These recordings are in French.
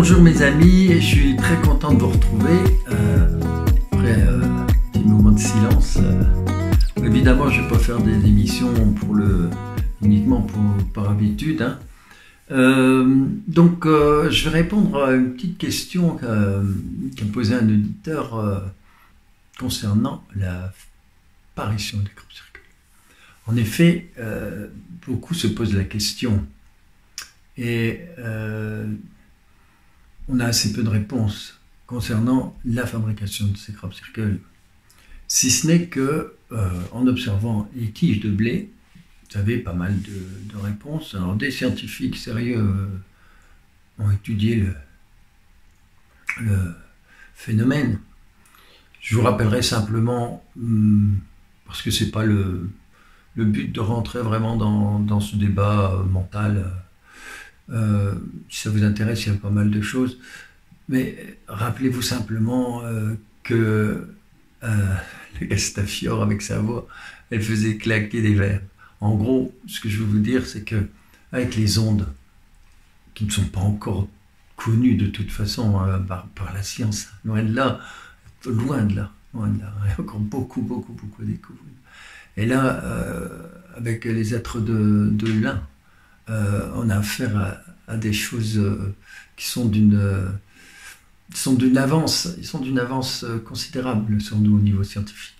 bonjour mes amis, je suis très content de vous retrouver euh, après euh, un petit moment de silence. Euh, évidemment, je ne vais pas faire des émissions pour le, uniquement pour, par habitude. Hein. donc, je vais répondre à une petite question qu'a posé un auditeur concernant l'apparition des crop circles. En effet, beaucoup se posent la question. Et on a assez peu de réponses concernant la fabrication de ces crop circles. Si ce n'est que, euh, en observant les tiges de blé, vous avez pas mal de, réponses. Alors, des scientifiques sérieux euh, ont étudié le, phénomène. Je vous rappellerai simplement, hmm, parce que ce n'est pas le, but de rentrer vraiment dans, ce débat euh, mental euh, si ça vous intéresse, il y a pas mal de choses. Mais rappelez-vous simplement euh, que euh, le Gastafiore, avec sa voix, elle faisait claquer des verres. En gros, ce que je veux vous dire, c'est que avec les ondes, qui ne sont pas encore connues de toute façon par, la science, loin de là, loin de là, il y a encore beaucoup, beaucoup, beaucoup à découvrir. Et là, avec les êtres de, l'un, on a affaire à, des choses euh, qui sont d'une euh, sont d'une avance, ils sont d'une avance considérable sur nous au niveau scientifique.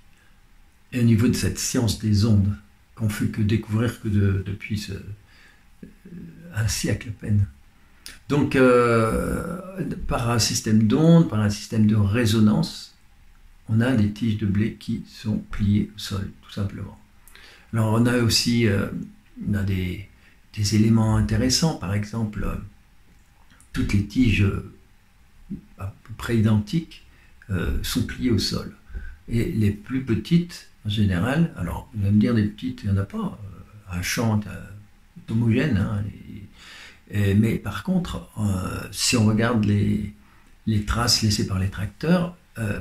Et au niveau de cette science des ondes, qu'on fait que découvrir que depuis un siècle à peine. Donc, par un système d'ondes, par un système de résonance, on a des tiges de blé qui sont pliées au sol, tout simplement. Alors, on a aussi on a des, des éléments intéressants. Par exemple, euh, toutes les tiges euh, à peu près identiques euh, sont pliées au sol. Et les plus petites, en général, alors vous allez me dire des petites, il n'y en a pas. Un champ est homogène. Mais par contre, si on regarde les, traces laissées par les tracteurs,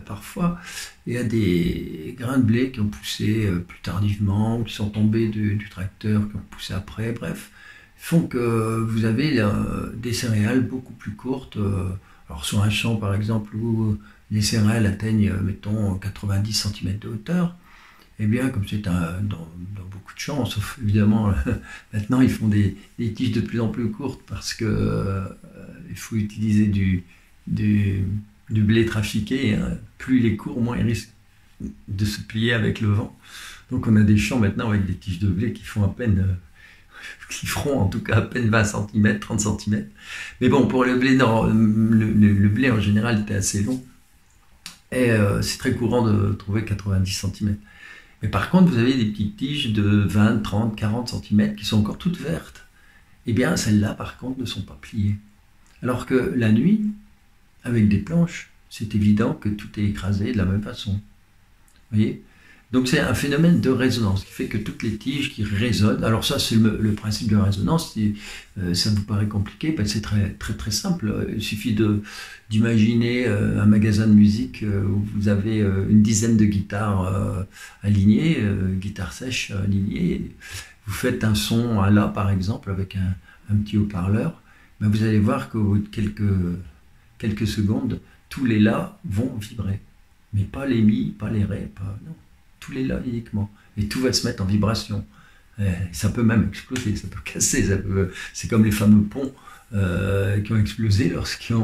parfois, il y a des grains de blé qui ont poussé plus tardivement, qui sont tombés du, tracteur, qui ont poussé après, bref font que vous avez euh, des céréales beaucoup plus courtes. Euh, alors sur un champ par exemple où les céréales atteignent, euh, mettons, 90 cm de hauteur, eh bien, comme c'est dans, beaucoup de champs, sauf évidemment, maintenant ils font des, tiges de plus en plus courtes parce que il faut utiliser du, du, blé trafiqué. Hein. Plus il est court, moins il risque de se plier avec le vent. Donc on a des champs maintenant avec des tiges de blé qui font à peine qui feront en tout cas à peine 20 cm, 30 cm. Mais bon, pour le blé, le, blé en général était assez long. Et euh, c'est très courant de trouver 90 cm. Mais par contre, vous avez des petites tiges de 20, 30, 40 cm qui sont encore toutes vertes. Eh bien, celles-là, par contre, ne sont pas pliées. Alors que la nuit, avec des planches, c'est évident que tout est écrasé de la même façon. Vous voyez? Donc c'est un phénomène de résonance qui fait que toutes les tiges qui résonnent, alors ça c'est le, principe de résonance, si euh, ça vous paraît compliqué, ben c'est très, très très simple. Il suffit d'imaginer euh, un magasin de musique euh, où vous avez une dizaine de guitares alignées, guitares sèches alignées, vous faites un son à la par exemple avec un, petit haut-parleur, ben vous allez voir qu'au bout de quelques, quelques secondes, tous les la vont vibrer. Mais pas les mi, pas les ré, pas... Non tous les là uniquement. Et tout va se mettre en vibration. ça peut même exploser, ça peut casser. c'est comme les fameux ponts euh, qui ont explosé lorsqu'ils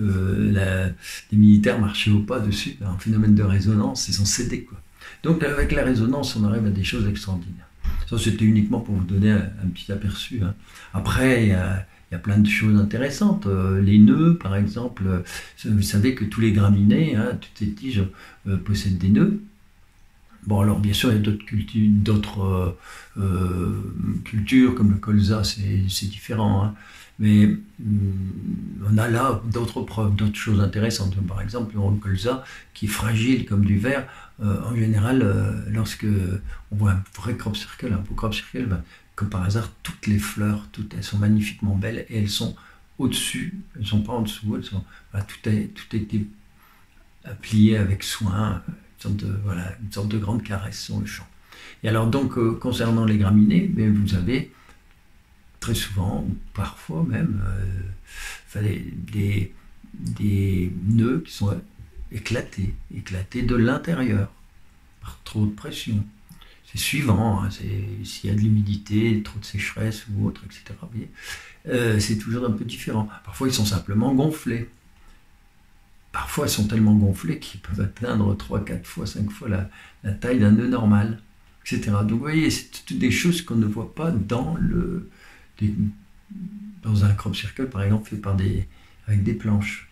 euh, les militaires marchaient au pas dessus. Un phénomène de résonance, ils ont cédé. Quoi. Donc avec la résonance, on arrive à des choses extraordinaires. Ça, c'était uniquement pour vous donner un, petit aperçu. Hein. Après, il y a, plein de choses intéressantes. Euh, les nœuds, par exemple, vous savez que tous les graminées, hein, toutes ces tiges possèdent des nœuds. Bon, alors bien sûr, il y a d'autres cultures, euh, euh, cultures comme le colza, c'est différent. Hein. Mais mm, on a là d'autres preuves, d'autres choses intéressantes. Par exemple, le colza, qui est fragile comme du verre, euh, en général, lorsque on voit un vrai crop circle, un beau crop circle, ben, comme par hasard, toutes les fleurs, toutes elles sont magnifiquement belles et elles sont au-dessus, elles ne sont pas en dessous, elles sont, tout, tout a été plié avec soin de, voilà, une sorte de grande caresse sur le champ. Et alors donc, euh, concernant les graminées, mais vous avez très souvent, parfois même, des, des nœuds qui sont éclatés, éclatés de l'intérieur, par trop de pression. C'est suivant, hein, s'il y a de l'humidité, trop de sécheresse ou autre, etc. Euh, c'est toujours un peu différent. Parfois, ils sont simplement gonflés. Parfois, sont tellement gonflés qu'ils peuvent atteindre 3, 4 fois, 5 fois la, taille d'un nœud normal, etc. Donc, vous voyez, c'est des choses qu'on ne voit pas dans, le, dans un crop circle, par exemple, fait par des, avec des planches.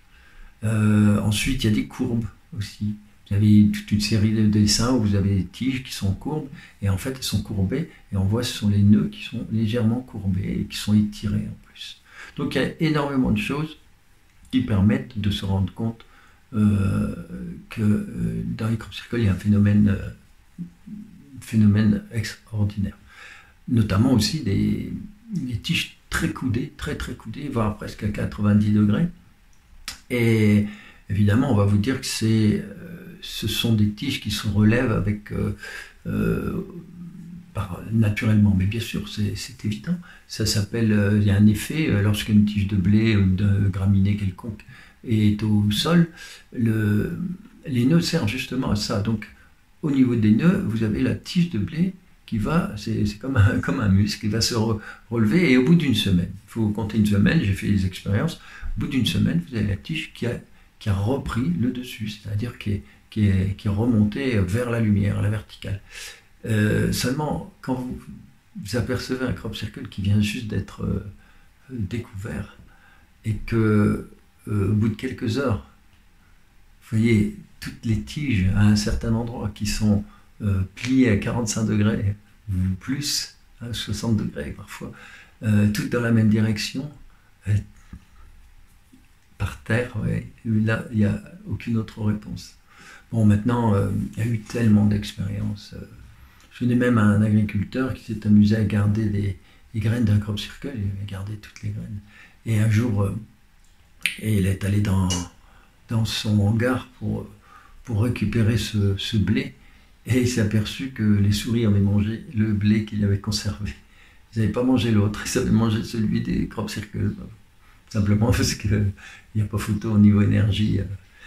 Euh, ensuite, il y a des courbes aussi. Vous avez toute une série de dessins où vous avez des tiges qui sont courbes, et en fait, elles sont courbées, et on voit ce sont les nœuds qui sont légèrement courbés et qui sont étirés en plus. Donc, il y a énormément de choses qui permettent de se rendre compte que euh, dans les circles, il y a un phénomène, phénomène extraordinaire. Notamment aussi des, des tiges très coudées, très très coudées, voire presque à 90 degrés. Et évidemment, on va vous dire que c'est, euh, ce sont des tiges qui se relèvent avec, euh, euh, naturellement. Mais bien sûr, c'est évident. Ça s'appelle, il y a un effet, lorsqu'une tige de blé ou de graminée quelconque est au sol, le, les nœuds servent justement à ça. Donc, au niveau des nœuds, vous avez la tige de blé qui va, c'est comme un, muscle, qui va se relever et au bout d'une semaine, il faut compter une semaine, j'ai fait des expériences, au bout d'une semaine, vous avez la tige qui a, repris le dessus, c'est-à-dire qui est, qui, est, qui est remontée vers la lumière, la verticale. Euh, seulement, quand vous, apercevez un crop circle qui vient juste d'être euh, découvert et que euh, au bout de quelques heures, vous voyez toutes les tiges à un certain endroit qui sont pliées à 45 degrés ou plus, à 60 degrés parfois, toutes dans la même direction, par terre, là, il n'y a aucune autre réponse. Bon, maintenant, euh, il y a eu tellement d'expériences. Euh. je connais même un agriculteur qui s'est amusé à garder des, graines d'un crop circle, il avait gardé toutes les graines. Et un jour, euh, et il est allé dans, dans son hangar pour, pour récupérer ce, blé, et il s'est aperçu que les souris avaient mangé le blé qu'il avait conservé. Ils n'avaient pas mangé l'autre, ils avaient mangé celui des crop circles simplement parce qu'il n'y a pas photo au niveau énergie.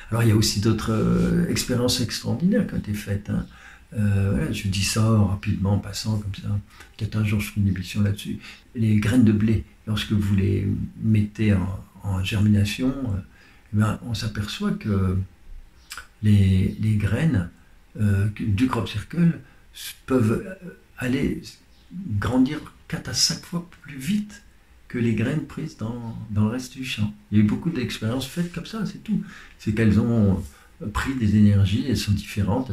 Alors il y a aussi d'autres euh, expériences extraordinaires qui ont été faites. Hein. Euh, je dis ça rapidement, en passant comme ça. Peut-être un jour je ferai une émission là-dessus. Les graines de blé, lorsque vous les mettez en, germination, euh, eh ben, on s'aperçoit que les, graines du crop circle peuvent aller grandir 4 à 5 fois plus vite que les graines prises dans, le reste du champ. Il y a eu beaucoup d'expériences faites comme ça, c'est tout. C'est qu'elles ont pris des énergies, elles sont différentes,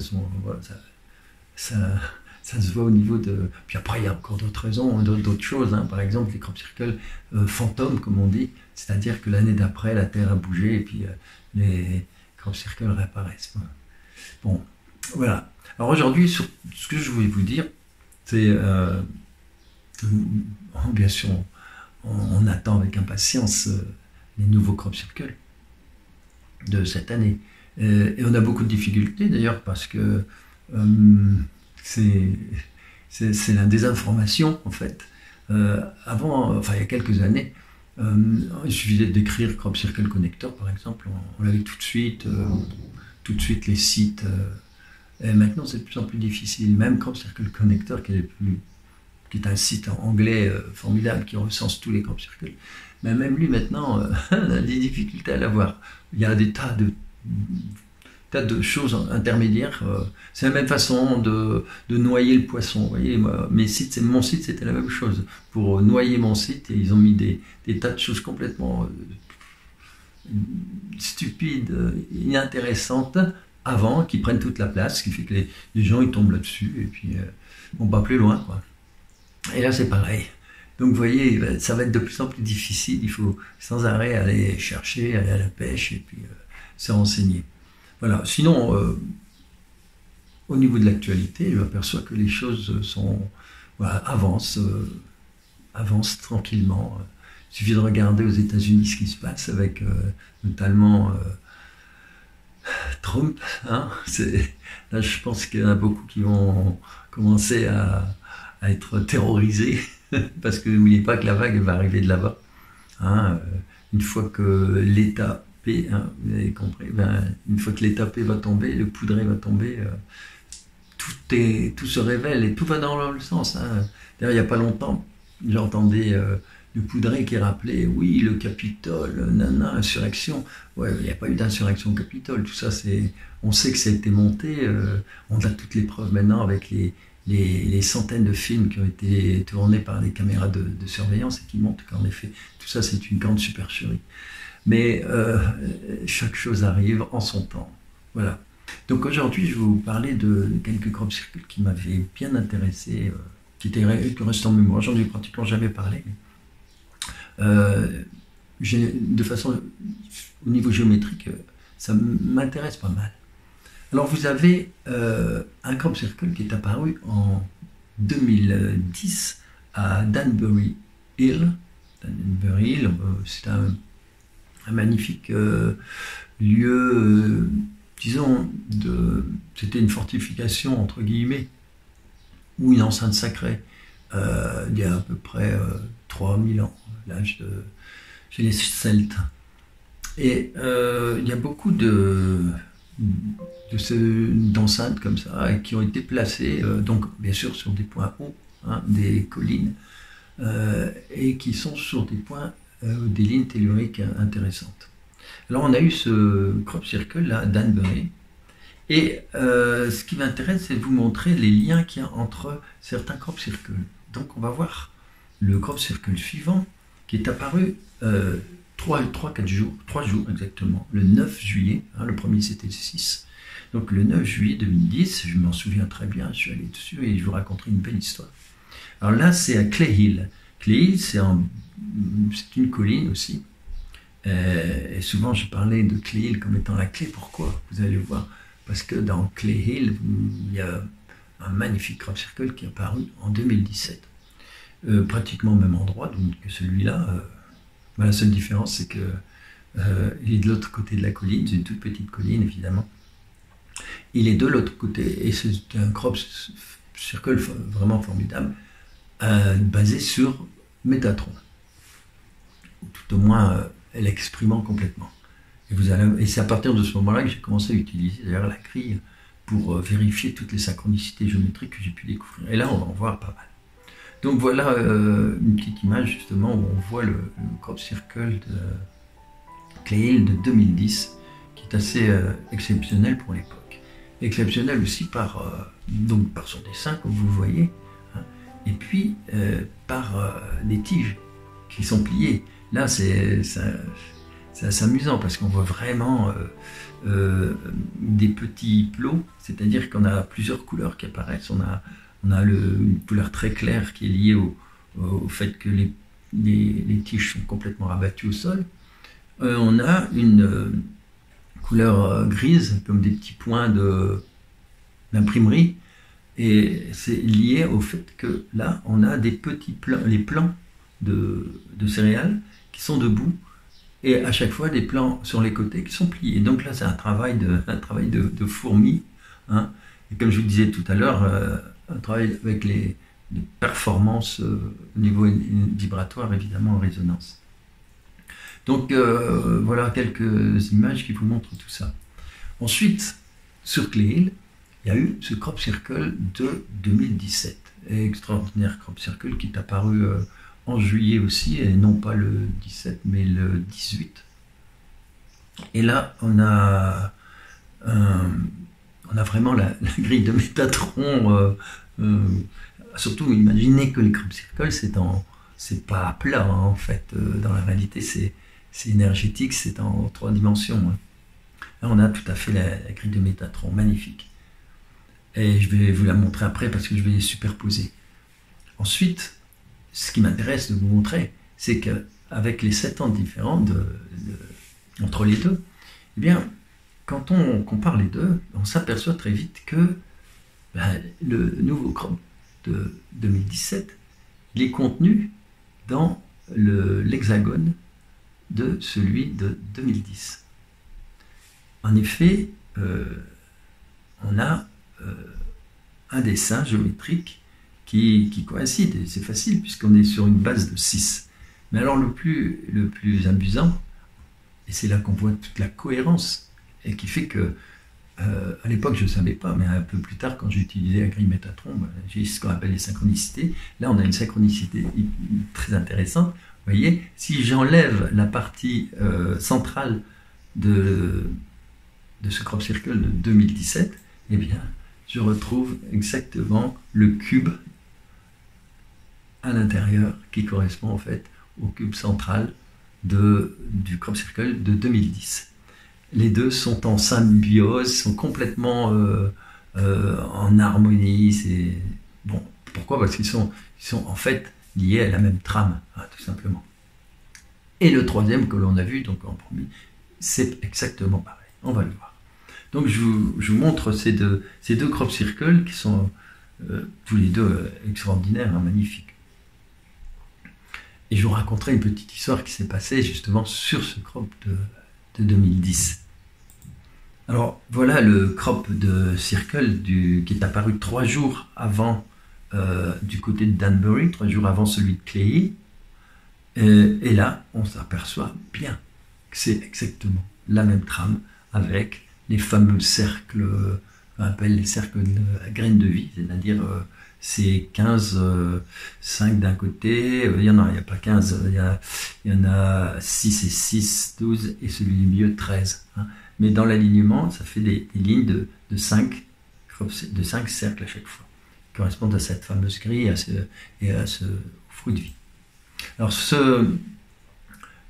ça, se voit au niveau de... Puis après, il y a encore d'autres raisons, d'autres choses. Hein. Par exemple, les crop circles euh, fantômes, comme on dit, c'est-à-dire que l'année d'après, la Terre a bougé et puis euh, les crop circles réapparaissent. Bon, voilà. Alors aujourd'hui, ce que je voulais vous dire, c'est... Euh, bien sûr, on, attend avec impatience euh, les nouveaux crop circles de cette année. Et on a beaucoup de difficultés d'ailleurs parce que c'est la désinformation en fait. avant, enfin il y a quelques années, il suffisait d'écrire crop circle connector par exemple, on, l'avait tout de suite, tout de suite les sites. et maintenant c'est de plus en plus difficile. Même crop circle connector qui est un site anglais euh, formidable qui recense tous les crop circles. Mais même lui, maintenant, euh, a des difficultés à l'avoir. Il y a des tas de, tas de choses intermédiaires. Euh, c'est la même façon de, de, noyer le poisson. Vous voyez, mes mon site, c'était la même chose. Pour noyer mon site, ils ont mis des, des tas de choses complètement stupides, inintéressantes avant, qui prennent toute la place, ce qui fait que les, gens ils tombent là-dessus et puis on va plus loin. Quoi. Et là, c'est pareil. Donc, vous voyez, ça va être de plus en plus difficile. Il faut sans arrêt aller chercher, aller à la pêche et puis euh, se renseigner. Voilà. Sinon, euh, au niveau de l'actualité, je m'aperçois que les choses avancent, euh, avancent tranquillement. Il suffit de regarder aux États-Unis ce qui se passe avec notamment Trump. Hein. je pense qu'il y en a beaucoup qui vont commencer à être terrorisé parce que n'oubliez pas que la vague va arriver de là-bas. Hein, euh, une fois que l'état Hein, vous avez compris, ben, une fois que l'état P va tomber, le poudré va tomber, euh, tout, est, tout se révèle et tout va dans le sens. Hein. D'ailleurs, il n'y a pas longtemps, j'entendais euh, le poudré qui rappelait, oui, le Capitole, nana, insurrection. Ouais, il n'y a pas eu d'insurrection au Capitole. Tout ça, c'est, on sait que ça a été monté. Euh, on a toutes les preuves maintenant avec les, les, centaines de films qui ont été tournés par des caméras de, surveillance et qui montrent qu'en effet, tout ça, c'est une grande supercherie. Mais euh, chaque chose arrive en son temps. Voilà. Donc aujourd'hui, je vais vous parler de quelques crop circles qui m'avaient bien intéressé, euh, qui, étaient, restent en mémoire. J'en ai pratiquement jamais parlé. Euh, de façon, au niveau géométrique, ça m'intéresse pas mal. Alors vous avez un crop circle qui est apparu en 2010 à Danbury Hill. Danbury Hill, c'est un, magnifique lieu disons, de, c'était une fortification, entre guillemets, ou une enceinte sacrée, euh, il y a à peu près 3000 euh, ans, l'âge de, chez les Celtes. Et euh, il y a beaucoup de, d'enceintes comme ça qui ont été placées, donc bien sûr sur des points hauts, hein, des collines, et qui sont sur des points, des lignes telluriques intéressantes. Alors on a eu ce crop circle là, Danbury. Et euh, ce qui m'intéresse, c'est de vous montrer les liens qu'il y a entre certains crop circles. Donc on va voir le crop circle suivant qui est apparu euh, 3-4 jours, 3 jours exactement, le 9 juillet, hein, le premier c'était le 6. Donc le 9 juillet 2010, je m'en souviens très bien, je suis allé dessus et je vous raconterai une belle histoire. Alors là, c'est à Clay Hill. Clay Hill, c'est une colline aussi, euh, et souvent, je parlais de Clay Hill comme étant la clé. Pourquoi? Vous allez voir. Parce que dans Clay Hill, il y a un magnifique crop circle qui est apparu en 2017. Euh, pratiquement au même endroit que celui-là. Euh, la seule différence, c'est que il est de l'autre côté de la colline. C'est une toute petite colline, évidemment. Il est de l'autre côté. Et c'est un crop circle vraiment formidable, basé sur Métatron. Tout au moins l'exprimant complètement. Et, c'est à partir de ce moment-là que j'ai commencé à utiliser d'ailleurs la grille pour euh, vérifier toutes les synchronicités géométriques que j'ai pu découvrir. Et là, on va en voir pas mal. Donc voilà euh, une petite image justement où on voit le, crop circle de Clay de 2010 qui est assez euh, exceptionnel pour l'époque. Exceptionnel aussi par, donc par son dessin, comme vous le voyez, hein, et puis par les tiges qui sont pliées. Là, c'est assez amusant parce qu'on voit vraiment euh, euh, des petits plots, c'est-à-dire qu'on a plusieurs couleurs qui apparaissent. On a, on a une couleur très claire qui est liée au, au fait que les, les, tiges sont complètement rabattues au sol. Euh, on a une couleur grise, comme des petits points d'imprimerie, et c'est lié au fait que là, on a des petits plans, les plans de, céréales qui sont debout et à chaque fois des plans sur les côtés qui sont pliés. Donc là, c'est un travail de, un travail de, fourmi. Hein. Et comme je vous disais tout à l'heure, euh, un travail avec les, performances euh, au niveau vibratoire, évidemment, en résonance. Donc euh, voilà quelques images qui vous montrent tout ça. Ensuite, sur Cléil, il y a eu ce crop circle de 2017. Extraordinaire crop circle qui est apparu en juillet aussi, et non pas le 17, mais le 18. Et là, on a, on a vraiment la, grille de Métatron. Euh, euh, surtout, imaginez que les crop circles, c'est en, c'est pas plat hein, en fait. Euh, dans la réalité, c'est, c'est énergétique, c'est en trois dimensions. Hein. Là, on a tout à fait la, la, grille de Métatron, magnifique. Et je vais vous la montrer après parce que je vais les superposer. Ensuite, ce qui m'intéresse de vous montrer, c'est qu'avec les sept ans différents entre les deux, eh bien, quand on compare les deux, on s'aperçoit très vite que ben, le nouveau crop de 2017, il est contenu dans l'hexagone de celui de 2010. En effet, euh, on a euh, un dessin géométrique qui, coïncident. Et c'est facile puisqu'on est sur une base de 6. Mais alors le plus, le plus amusant, et c'est là qu'on voit toute la cohérence, et qui fait que euh, à l'époque, je ne savais pas, mais un peu plus tard, quand j'ai utilisé la grille Métatron, bah, j'ai ce qu'on appelle les synchronicités. Là, on a une synchronicité très intéressante. Vous voyez, si j'enlève la partie euh, centrale de, de ce crop circle de 2017, eh bien, je retrouve exactement le cube à l'intérieur qui correspond en fait au cube central de, du crop circle de 2010 les deux sont en symbiose, sont complètement euh, euh, en harmonie. C'est bon. Pourquoi? Parce qu'ils sont, en fait liés à la même trame, hein, tout simplement. Et le troisième que l'on a vu, donc en premier, c'est exactement pareil. On va le voir. Donc je vous, montre ces deux, ces deux crop circles qui sont euh, tous les deux extraordinaires, hein, magnifiques. Et je vous raconterai une petite histoire qui s'est passée justement sur ce crop de, de 2010. Alors voilà le crop de Circle qui est apparu trois jours avant euh, du côté de Danbury, trois jours avant celui de Clay. Et, là, on s'aperçoit bien que c'est exactement la même trame avec les fameux cercles, on appelle les cercles à graines de vie, c'est-à-dire euh, c'est 15, 5 euh, d'un côté, il y en a, pas 15, il y, en a 6 et 6, 12, et celui du milieu 13 mais dans l'alignement, ça fait des, lignes de, de, 5, de cercles à chaque fois, qui correspondent à cette fameuse grille à ce, et à ce fruit de vie. Alors ce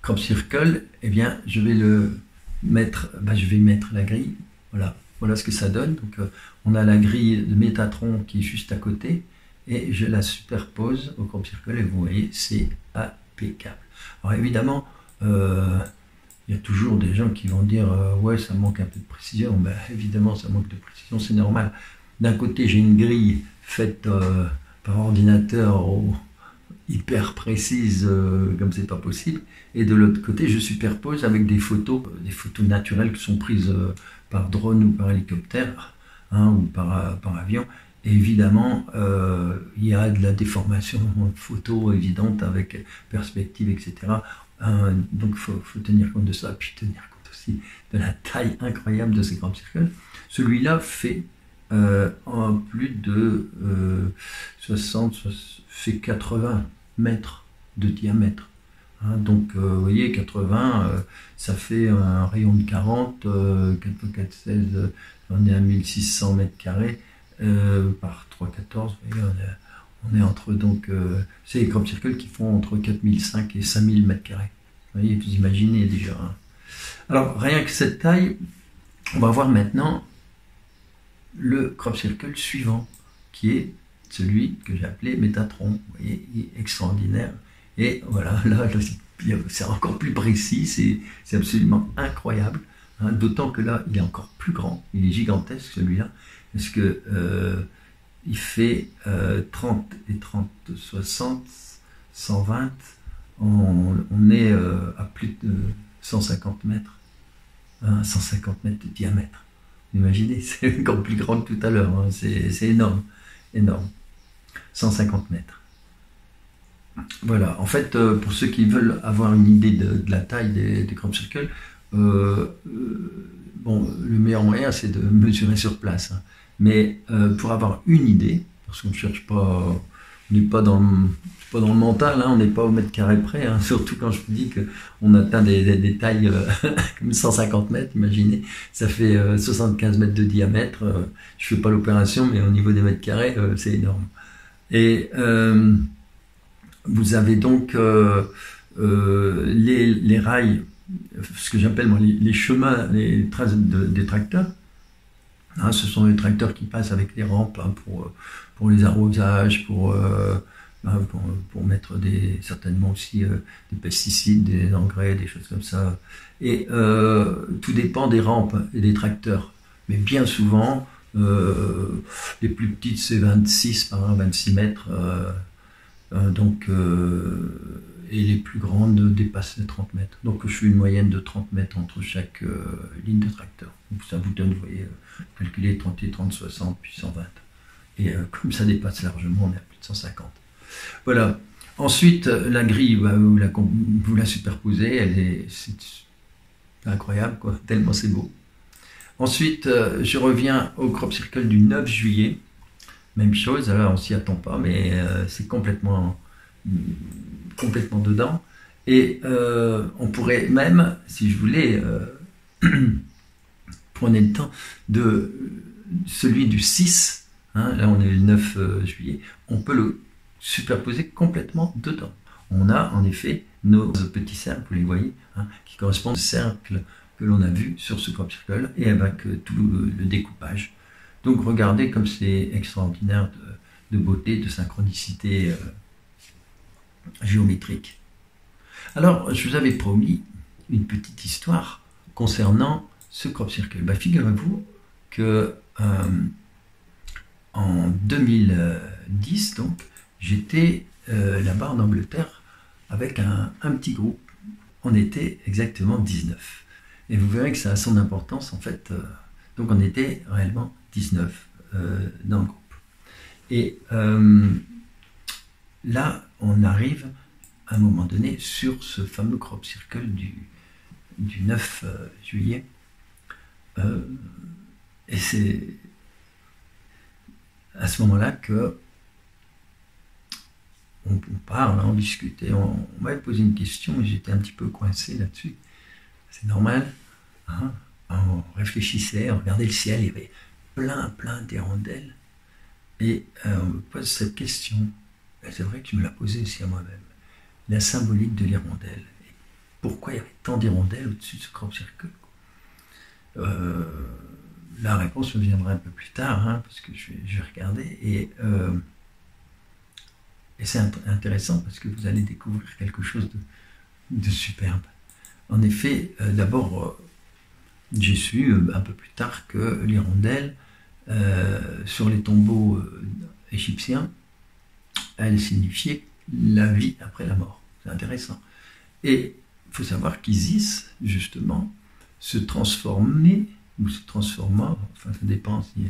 crop circle, eh bien, je vais le mettre, bah, mettre la grille, voilà, voilà ce que ça donne. Donc, euh, on a la grille de Métatron qui est juste à côté, et je la superpose au circle, et vous voyez, c'est impeccable. Alors évidemment, euh, il y a toujours des gens qui vont dire euh, ouais ça manque un peu de précision. Ben, évidemment ça manque de précision c'est normal. D'un côté j'ai une grille faite euh, par ordinateur hyper précise comme c'est pas possible. Et de l'autre côté je superpose avec des photos des photos naturelles qui sont prises par drone ou par hélicoptère hein, ou par, par avion évidemment, il y a de la déformation photo évidente avec perspective, etc. Euh, donc il faut, tenir compte de ça, puis tenir compte aussi de la taille incroyable de ces grands circles. Celui-là fait euh, en plus de 60, euh, fait 80 mètres de diamètre. Hein. donc vous voyez, 80, ça fait un rayon de 40, 4 4, 16, on est à 1600 mètres carrés par 3, 14, vous voyez, on est entre donc, euh, c'est les crop circles qui font entre 4005 et 5000 mètres carrés. Vous voyez, vous imaginez déjà. Hein. Alors, rien que cette taille, on va voir maintenant le crop circle suivant, qui est celui que j'ai appelé Métatron. Vous voyez, il est extraordinaire. Et voilà, là, c'est encore plus précis, c'est absolument incroyable. Hein. D'autant que là, il est encore plus grand, il est gigantesque celui-là, parce que euh, il fait 30 euh, et 30, 60, 120. On, est euh, à plus de 150 mètres. 150 hein, mètres de diamètre. Imaginez, c'est encore plus grand que tout à l'heure. Hein. c'est énorme. Énorme. 150 mètres. Voilà, en fait, euh, pour ceux qui veulent avoir une idée de, la taille des, des crop circles, bon, le meilleur moyen, c'est de mesurer sur place. Hein. Mais euh, pour avoir une idée, parce qu'on ne cherche pas, on n'est pas dans le, pas dans le mental, hein, on n'est pas au mètre carré près, hein, surtout quand je vous dis qu'on atteint des, des, tailles euh, comme 150 mètres, imaginez, ça fait 75 euh, mètres de diamètre, je ne fais pas l'opération, mais au niveau des mètres carrés, c'est énorme. Et vous avez donc les, les, rails, ce que j'appelle les, chemins, les traces de, des tracteurs, Hein, ce sont les tracteurs qui passent avec les rampes hein, pour, pour les arrosages, pour, euh, hein, pour, mettre certainement aussi euh, des pesticides, des engrais, des choses comme ça. Et euh, tout dépend des rampes et des tracteurs. Mais bien souvent, les plus petites, c'est 26 par 26 mètres. Donc, et les plus grandes dépassent les 30 mètres. Donc je fais une moyenne de 30 mètres entre chaque ligne de tracteur. Ça vous donne, vous voyez, calculer 30 et 30, 60, puis 120. Et comme ça dépasse largement, on est à plus de 150. Voilà. Ensuite, la grille, bah, vous, la, superposez, elle est, c'est incroyable, tellement c'est beau. Ensuite, je reviens au crop circle du 9 juillet. Même chose, on s'y attend pas, mais c'est complètement, complètement dedans. Et euh, on pourrait même, si je voulais, euh, prendre le temps de celui du 6, hein, là on est le 9 euh, juillet, on peut le superposer complètement dedans. On a en effet nos petits cercles, vous les voyez, hein, qui correspondent au cercle que l'on a vu sur ce crop circle et avec tout le, découpage. Donc regardez comme c'est extraordinaire de, beauté, de synchronicité géométrique. Alors, je vous avais promis une petite histoire concernant ce crop circle. Bah, figurez-vous que euh, en 2010, donc, j'étais euh, là-bas en Angleterre avec un, petit groupe. On était exactement 19. Et vous verrez que ça a son importance en fait. Euh, donc on était réellement 19 dans le groupe. Et là, on arrive à un moment donné sur ce fameux crop circle du, du 9 euh, juillet. Euh, et c'est à ce moment-là que on, parle, on discute. on, on m'avait posé une question et j'étais un petit peu coincé là-dessus. C'est normal. Hein. On réfléchissait, on regardait le ciel, il y avait plein, plein d'hirondelles. Et euh, on me pose cette question. c'est vrai que tu me l'as posée aussi à moi-même la symbolique de l'hirondelle. Pourquoi il y avait tant d'hirondelles au-dessus de ce crop circle euh, La réponse me viendra un peu plus tard, hein, parce que je vais, regarder. Et, euh, c'est intéressant parce que vous allez découvrir quelque chose de, superbe. En effet, d'abord, j'ai su un peu plus tard que l'hirondelle, sur les tombeaux égyptiens, elle signifiait la vie après la mort. C'est intéressant. Et il faut savoir qu'Isis, justement, se transformait, ou se transforma, enfin ça dépend si,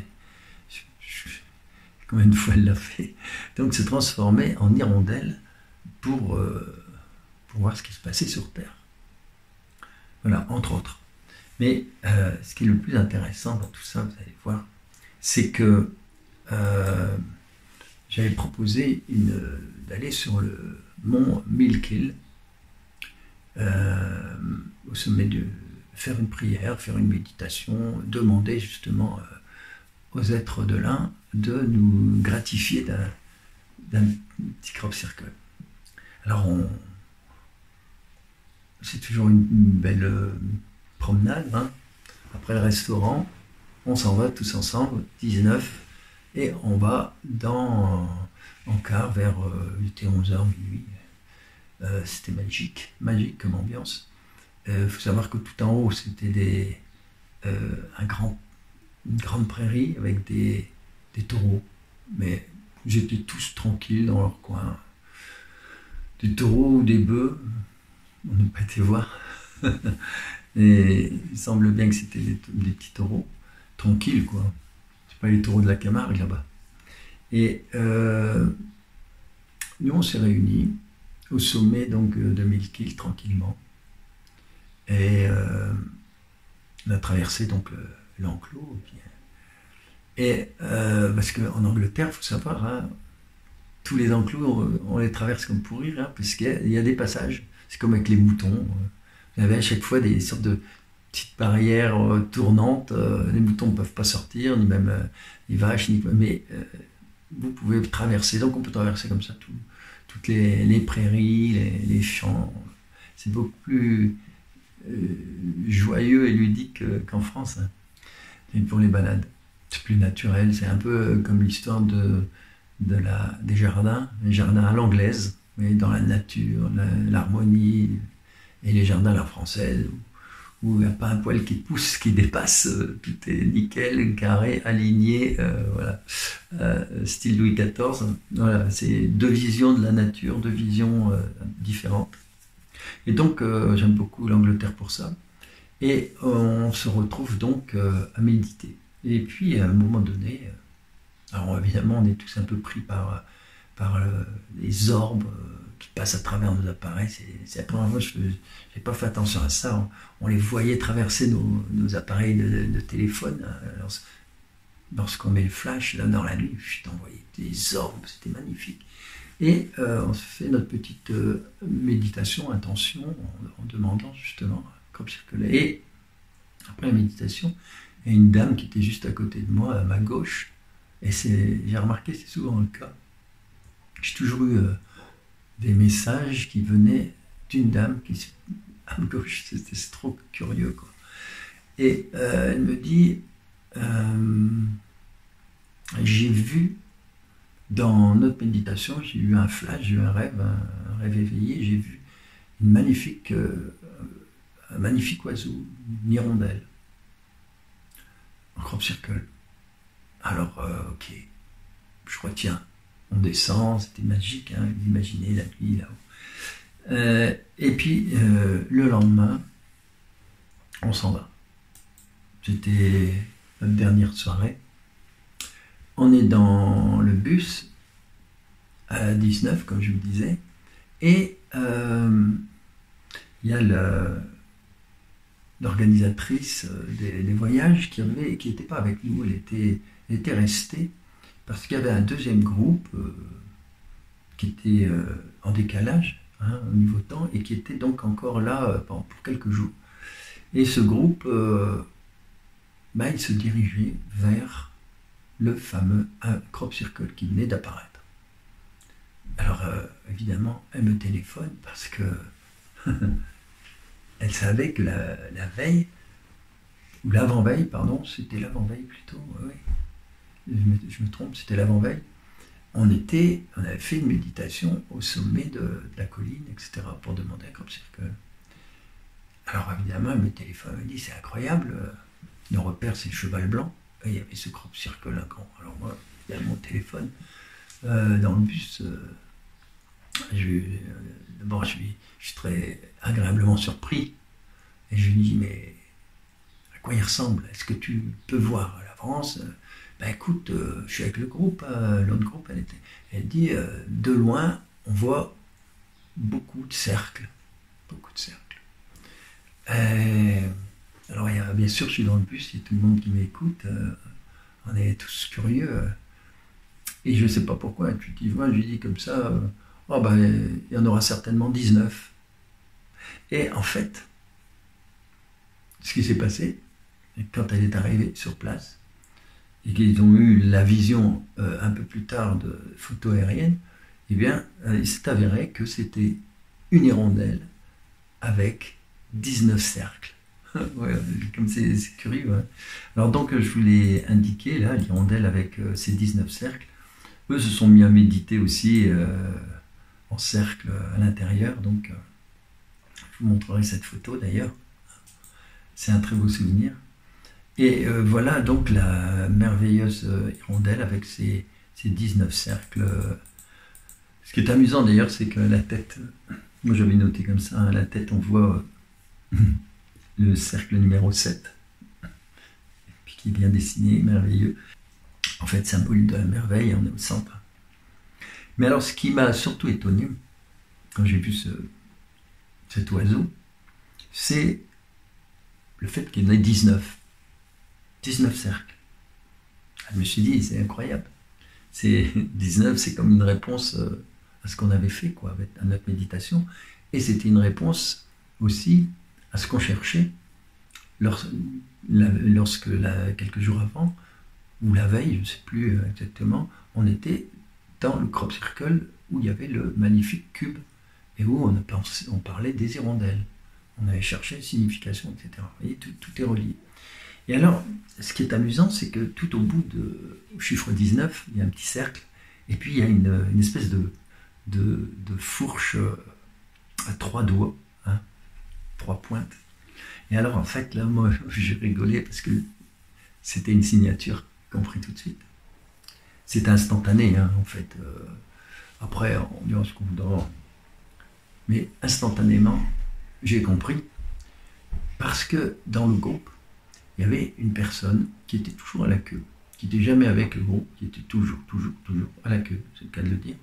combien de fois elle l'a fait, donc se transformait en hirondelle euh, pour voir ce qui se passait sur Terre. Voilà, entre autres. Mais euh, ce qui est le plus intéressant dans tout ça, vous allez voir, c'est que euh, j'avais proposé d'aller sur le mont Milkil, euh, au sommet de faire une prière, faire une méditation, demander justement euh, aux êtres de l'un de nous gratifier d'un petit crop circle. Alors c'est toujours une, belle promenade. Hein. Après le restaurant, on s'en va tous ensemble, 19 et on va dans en car vers 8 et 11 h minuit. Euh, c'était magique, magique comme ambiance. Il euh, faut savoir que tout en haut, c'était des, euh, un grand, une grande prairie avec des, des taureaux. Mais j'étais tous tranquilles dans leur coin. Des taureaux ou des bœufs, on n'a pas été voir. Et il semble bien que c'était des, petits taureaux, tranquilles quoi pas les taureaux de la Camargue là-bas. Et euh, nous, on s'est réunis au sommet donc, euh, de Milkil tranquillement. Et euh, on a traversé donc l'enclos. Et parce qu'en Angleterre, il faut savoir, hein, tous les enclos, on, les traverse comme pour rire, hein, parce qu'il y, a des passages. C'est comme avec les moutons. Il y avait à chaque fois des sortes de, petite barrière euh, tournante. Euh, les moutons ne peuvent pas sortir, ni même euh, les vaches, ni, mais vous pouvez traverser. Donc on peut traverser comme ça toutes les, prairies, les, champs. C'est beaucoup plus joyeux et ludique qu'en France. Hein. pour les balades, c'est plus naturel. C'est un peu comme l'histoire de, des jardins, les jardins à l'anglaise, dans la nature, l'harmonie, et les jardins à la française où il n'y a pas un poil qui pousse, qui dépasse, euh, tout est nickel, carré, aligné, euh, voilà. Euh, style Louis XIV. Voilà, c'est deux visions de la nature, deux visions différentes. Et donc, j'aime beaucoup l'Angleterre pour ça. Et on se retrouve donc à méditer. Et puis, à un moment donné, Alors évidemment, on est tous un peu pris par, par les orbes qui passent à travers nos appareils. C'est la première fois que je n'ai pas fait attention à ça. On, les voyait traverser nos, appareils de, téléphone. Lorsqu'on met le flash là, dans la nuit, je t'envoyais des orbes, c'était magnifique. Et euh, on se fait notre petite méditation, intention, en, demandant justement comme circuler. Et après la méditation, il y a une dame qui était juste à côté de moi, à ma gauche. Et j'ai remarqué, c'est souvent le cas. J'ai toujours eu euh, des messages qui venaient d'une dame qui à gauche, c'était trop curieux. Quoi. Et euh, elle me dit, euh, j'ai vu dans notre méditation, j'ai eu un flash, j'ai eu un rêve, un, rêve éveillé, j'ai vu une magnifique, un magnifique oiseau, une hirondelle, en crop circle. Alors, ok, je retiens on descend, c'était magique, hein, imaginez la nuit là-haut. Euh, et puis euh, le lendemain, on s'en va. C'était notre dernière soirée. On est dans le bus à 19, comme je vous disais, et euh, il y a l'organisatrice des, voyages qui n'était pas avec nous, elle était, elle était restée parce qu'il y avait un deuxième groupe euh, qui était euh, en décalage hein, au niveau temps et qui était donc encore là euh, pour quelques jours. Et ce groupe, bah, il se dirigeait vers le fameux crop circle qui venait d'apparaître. Alors évidemment, elle me téléphone parce que elle savait que la, veille, ou l'avant-veille, pardon, c'était l'avant-veille plutôt, je me, trompe, c'était l'avant-veille, on était, on avait fait une méditation au sommet de, la colline, etc., pour demander crop circle. Alors évidemment, mes téléphones me dit c'est incroyable, nos euh, repères c'est le cheval blanc, et il y avait ce là grand. Alors moi, il y a mon téléphone euh, dans le bus. Euh, d'abord, je, je, suis très agréablement surpris, et je lui dis mais à quoi il ressemble? Est-ce que tu peux voir à l'avance? Ben écoute, euh, je suis avec le groupe, euh, l'autre groupe, elle, était, elle dit, euh, de loin, on voit beaucoup de cercles. Beaucoup de cercles. alors, il y a, bien sûr, je suis dans le bus, il y a tout le monde qui m'écoute, on est tous curieux. et je ne sais pas pourquoi, intuitivement, je lui dis comme ça, oh ben, il y en aura certainement 19. Et en fait, ce qui s'est passé, quand elle est arrivée sur place, et qu'ils ont eu la vision euh, un peu plus tard de photos aériennes, eh bien, euh, il s'est avéré que c'était une hirondelle avec 19 cercles. comme c'est curieux. Hein. Alors donc, je vous l'ai indiqué, là, l'hirondelle avec euh, ses 19 cercles. Eux se sont mis à méditer aussi en cercle à l'intérieur. Donc, je vous montrerai cette photo d'ailleurs. C'est un très beau souvenir. Et euh, voilà donc la merveilleuse euh, hirondelle avec ses, 19 cercles. Ce qui est amusant d'ailleurs, c'est que la tête, moi j'avais noté comme ça, hein, la tête, on voit euh, le cercle numéro 7, puis qui est bien dessiné, merveilleux. En fait, symbole de la merveille, on est au centre. Mais alors, ce qui m'a surtout étonné, quand j'ai vu ce, cet oiseau, c'est le fait qu'il y en ait 19. 19 cercles. Je me suis dit, c'est incroyable. C'est 19, c'est comme une réponse euh, à ce qu'on avait fait, quoi, à notre méditation. Et c'était une réponse aussi à ce qu'on cherchait lorsque, quelques jours avant, ou la veille, je ne sais plus euh, exactement, on était dans le crop circle où il y avait le magnifique cube et où on, parlait des hirondelles. On avait cherché signification, etc. Vous voyez, tout est relié. Et alors, ce qui est amusant, c'est que tout au bout de chiffre 19, il y a un petit cercle, et puis il y a une, espèce de, fourche euh, à trois doigts, hein, trois pointes. Et alors, en fait, là, moi, j'ai rigolé parce que c'était une signature compris tout de suite. C'est instantané, hein, en fait. Euh, après, on dira ce qu'on voudra. Mais instantanément, j'ai compris. Parce que dans le groupe, il y avait une personne qui était toujours à la queue, qui n'était jamais avec le groupe, qui était toujours, toujours, toujours à la queue, c'est le cas de le dire.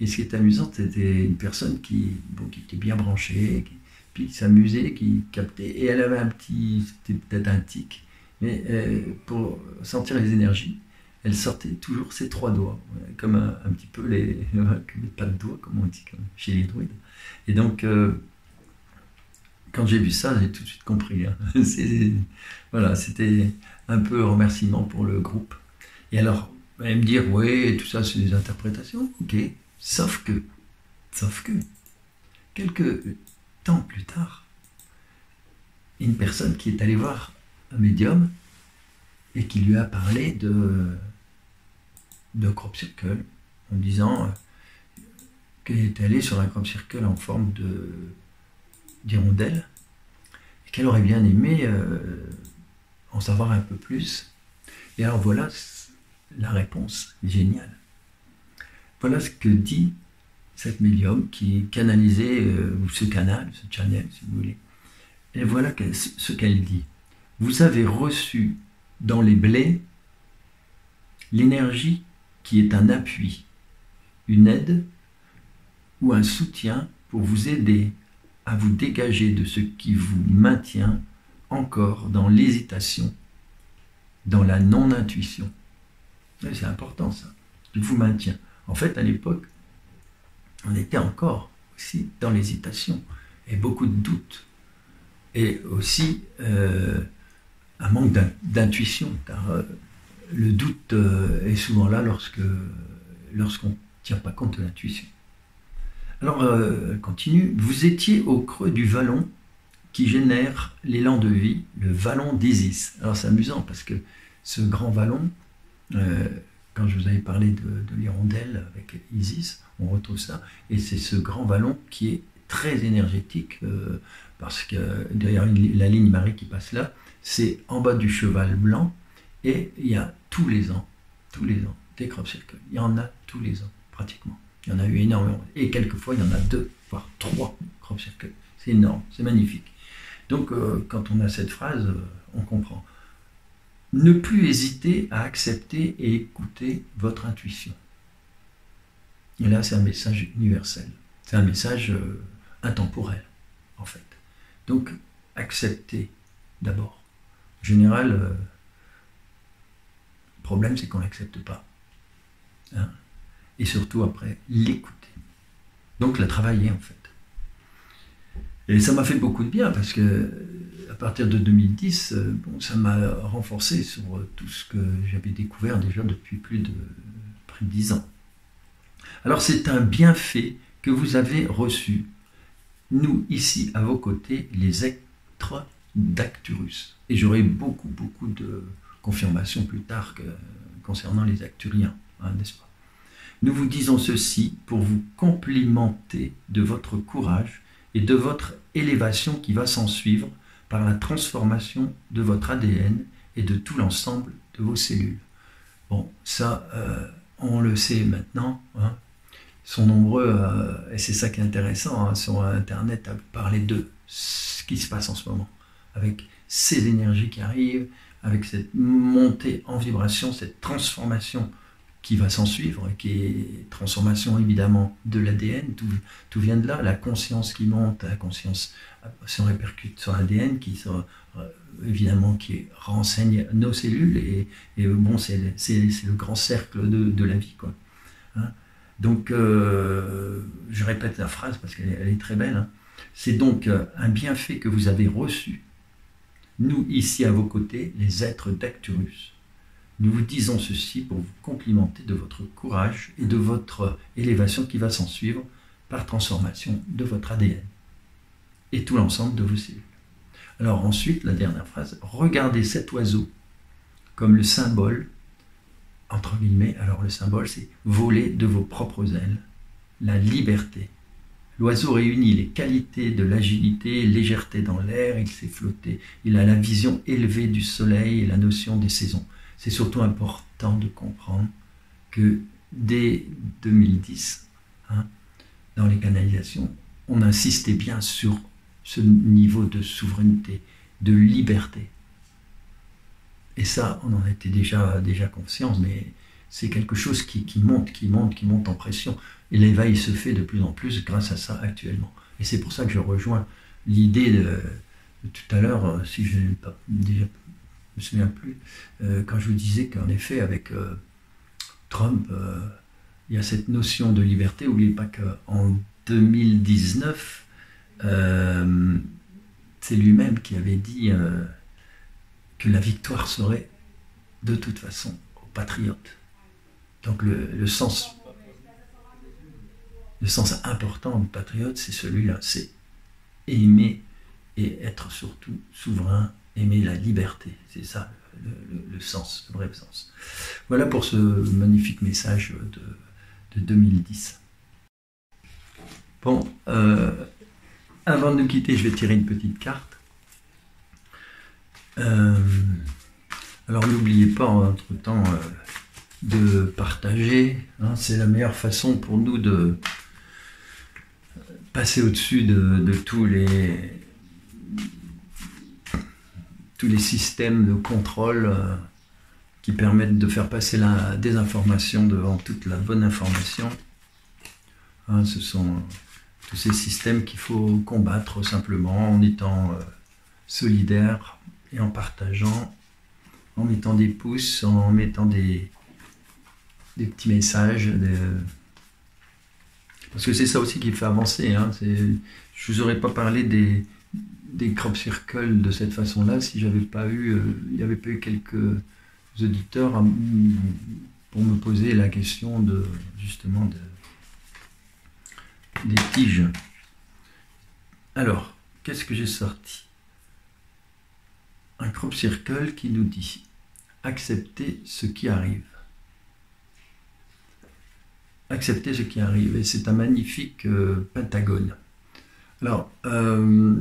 Et ce qui est amusant, c'était une personne qui, bon, qui était bien branchée, qui, puis qui s'amusait, qui captait. Et elle avait un petit, c'était peut-être un tic, mais euh, pour sentir les énergies, elle sortait toujours ses trois doigts, comme un, petit peu les, pas de doigts, comme on dit chez les druides. Et donc, euh, quand j'ai vu ça, j'ai tout de suite compris. Hein. voilà, c'était un peu remerciement pour le groupe. Et alors, elle me dire, oui, tout ça, c'est des interprétations, ok. Sauf que, sauf que, quelques temps plus tard, une personne qui est allée voir un médium et qui lui a parlé de, de crop circle en disant euh, qu'elle est allée sur un crop circle en forme de d'hirondelle et qu'elle aurait bien aimé euh, en savoir un peu plus. Et alors voilà la réponse géniale. Voilà ce que dit cette médium qui canalisait, euh, ou ce canal, ce channel, si vous voulez. Et voilà ce qu'elle dit. Vous avez reçu dans les blés l'énergie qui est un appui, une aide ou un soutien pour vous aider à vous dégager de ce qui vous maintient encore dans l'hésitation, dans la non-intuition. C'est important ça, qui vous maintient. En fait, à l'époque, on était encore aussi dans l'hésitation et beaucoup de doutes. Et aussi euh, un manque d'intuition, car euh, le doute euh, est souvent là lorsqu'on ne tient pas compte de l'intuition. Alors, elle continue. Vous étiez au creux du vallon qui génère l'élan de vie, le vallon d'Isis. Alors, c'est amusant parce que ce grand vallon, quand je vous avais parlé de, l'hirondelle avec Isis, on retrouve ça. Et c'est ce grand vallon qui est très énergétique, euh, parce que derrière la ligne Marie qui passe là, c'est en bas du cheval blanc, et il y a tous les ans, tous les ans, des crop circles. Il y en a tous les ans, pratiquement. Il y en a eu énormément. Et quelquefois, il y en a deux, voire trois crop circles. C'est énorme, c'est magnifique. Donc, euh, quand on a cette phrase, euh, on comprend ne plus hésiter à accepter et écouter votre intuition. Et là, c'est un message universel. C'est un message euh, intemporel, en fait. Donc, accepter d'abord. En général, le problème, c'est qu'on ne l'accepte pas. Hein. Et surtout, après, l'écouter. Donc, la travailler, en fait. Et ça m'a fait beaucoup de bien, parce que à partir de 2010, euh, bon, ça m'a renforcé sur tout ce que j'avais découvert déjà depuis plus de près de 10 ans. Alors c'est un bienfait que vous avez reçu, nous ici à vos côtés, les êtres d'Acturus. Et j'aurai beaucoup, beaucoup de confirmations plus tard concernant les Acturiens, hein, n'est-ce pas? Nous vous disons ceci pour vous complimenter de votre courage et de votre élévation qui va s'en suivre par la transformation de votre ADN et de tout l'ensemble de vos cellules. Bon, ça, euh, on le sait maintenant. Hein. Ils sont nombreux, euh, et c'est ça qui est intéressant, hein, sur Internet, à parler de ce qui se passe en ce moment, avec ces énergies qui arrivent, avec cette montée en vibration, cette transformation qui va s'en suivre, qui est transformation évidemment de l'ADN, tout, vient de là, la conscience qui monte, la conscience se répercute sur l'ADN, qui euh, évidemment qui renseigne nos cellules, et, bon, c'est le grand cercle de, la vie. Hein. donc, euh, je répète la phrase parce qu'elle est très belle. Hein. C'est donc euh, un bienfait que vous avez reçu, nous ici à vos côtés, les êtres d'Acturus nous vous disons ceci pour vous complimenter de votre courage et de votre élévation qui va s'en suivre par transformation de votre ADN et tout l'ensemble de vos cellules. Alors ensuite, la dernière phrase, regardez cet oiseau comme le symbole, entre guillemets, alors le symbole c'est voler de vos propres ailes, la liberté. L'oiseau réunit les qualités de l'agilité, légèreté dans l'air, il sait flotter, il a la vision élevée du soleil et la notion des saisons c'est surtout important de comprendre que dès 2010, hein, dans les canalisations, on insistait bien sur ce niveau de souveraineté, de liberté. Et ça, on en était déjà, déjà mais c'est quelque chose qui, monte, qui monte, qui monte en pression. Et l'éveil se fait de plus en plus grâce à ça actuellement. Et c'est pour ça que je rejoins l'idée de, tout à l'heure, euh, si je ne déjà, me souviens plus, euh, quand je vous disais qu'en effet, avec euh, Trump, il y a cette notion de liberté. N'oubliez pas qu'en 2019, c'est lui-même qui avait dit que la victoire serait de toute façon aux patriotes. Donc le, sens, le sens important du patriote, c'est celui-là, c'est aimer et être surtout souverain, aimer la liberté. C'est ça le, sens, le vrai sens. Voilà pour ce magnifique message de, 2010. Bon, euh, avant de nous quitter, je vais tirer une petite carte. Euh, alors n'oubliez pas entre-temps euh, de partager. Hein, c'est la meilleure façon pour nous de passer au-dessus de, tous les tous les systèmes de contrôle euh, qui permettent de faire passer la désinformation devant toute la bonne information. Hein, ce sont tous ces systèmes qu'il faut combattre simplement en étant solidaire et en partageant, en mettant des pouces, en mettant des, des petits messages. Parce que c'est ça aussi qui fait avancer. Hein. Je ne vous aurais pas parlé des, des crop circles de cette façon-là si j'avais pas eu, euh, il n'y avait pas eu quelques auditeurs pour me poser la question de justement de, des tiges. Alors, qu'est-ce que j'ai sorti? Un crop circle qui nous dit accepter ce qui arrive. Accepter ce qui arrive. Et c'est un magnifique euh, pentagone. Alors, euh,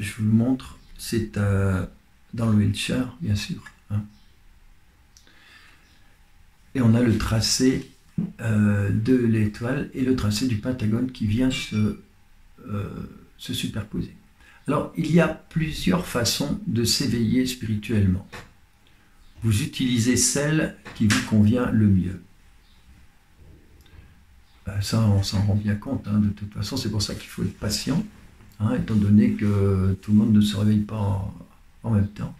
je vous montre. C'est euh, dans le wheelchair, bien sûr. Hein. Et on a le tracé de l'étoile et le tracé du pentagone qui vient se, se superposer. Alors, il y a plusieurs façons de s'éveiller spirituellement. Vous utilisez celle qui vous convient le mieux. Ben, ça, on s'en rend bien compte. Hein, de toute façon, c'est pour ça qu'il faut être patient, hein, étant donné que tout le monde ne se réveille pas en, même temps.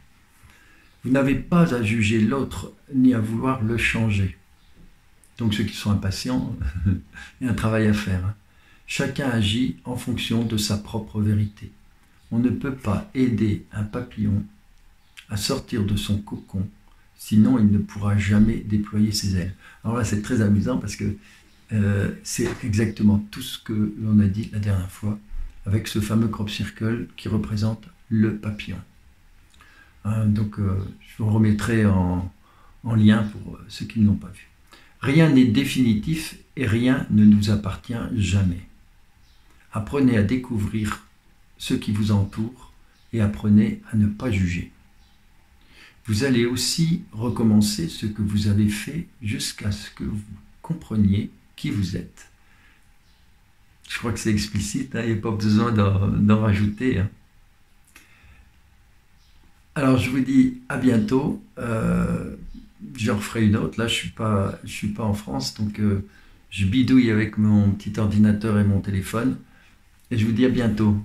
Vous n'avez pas à juger l'autre ni à vouloir le changer. Donc ceux qui sont impatients, il y a un travail à faire. Hein. Chacun agit en fonction de sa propre vérité. On ne peut pas aider un papillon à sortir de son cocon, sinon il ne pourra jamais déployer ses ailes. Alors là, c'est très amusant parce que euh, c'est exactement tout ce que l'on a dit la dernière fois avec ce fameux crop circle qui représente le papillon. Hein, donc, euh, je vous remettrai en, en lien pour euh, ceux qui ne l'ont pas vu. Rien n'est définitif et rien ne nous appartient jamais. Apprenez à découvrir ce qui vous entoure et apprenez à ne pas juger. Vous allez aussi recommencer ce que vous avez fait jusqu'à ce que vous compreniez qui vous êtes. Je crois que c'est explicite, hein, il n'y a pas besoin d'en rajouter. Hein. Alors je vous dis à bientôt. Euh, J'en referai une autre. Là, je ne suis, pas, suis pas en France, donc euh, je bidouille avec mon petit ordinateur et mon téléphone. Et je vous dis à bientôt.